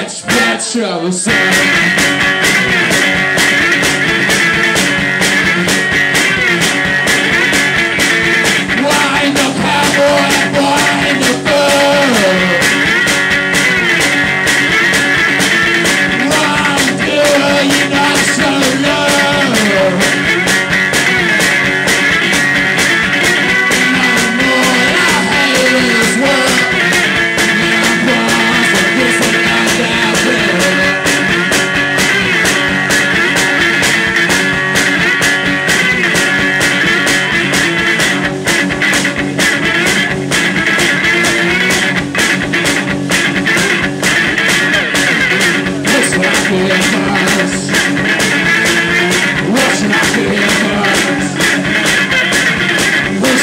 bitch, bitch trouble, son.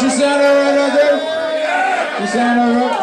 she sound alright out there? She sound alright?